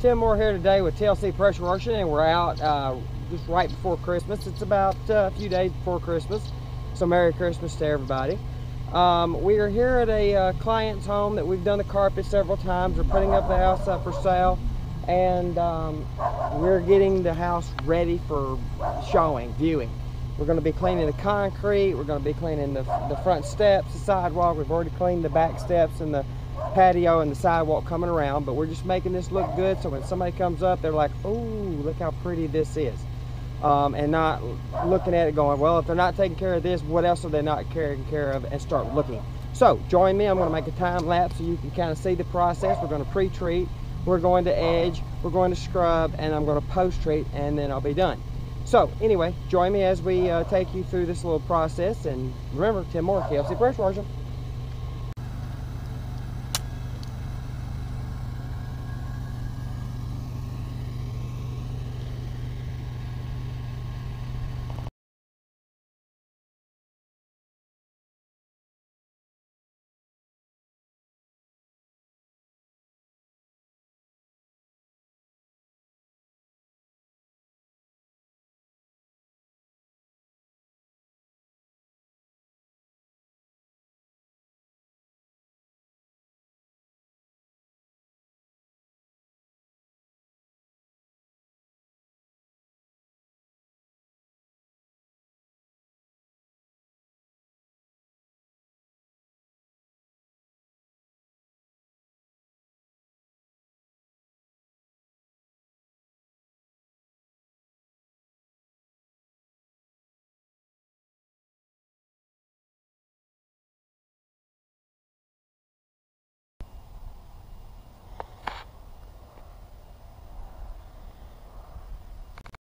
Tim Moore here today with TLC Pressure Washing, and we're out uh, just right before Christmas. It's about uh, a few days before Christmas, so Merry Christmas to everybody. Um, we are here at a uh, client's home that we've done the carpet several times. We're putting up the house up for sale, and um, we're getting the house ready for showing, viewing. We're going to be cleaning the concrete. We're going to be cleaning the, the front steps, the sidewalk. We've already cleaned the back steps and the patio and the sidewalk coming around, but we're just making this look good so when somebody comes up, they're like, oh, look how pretty this is. Um, and not looking at it going, well, if they're not taking care of this, what else are they not taking care of? And start looking. So join me. I'm going to make a time lapse so you can kind of see the process. We're going to pre-treat. We're going to edge. We're going to scrub. And I'm going to post-treat. And then I'll be done. So anyway, join me as we uh, take you through this little process. And remember, Tim Moore, TLC Pressure Washing.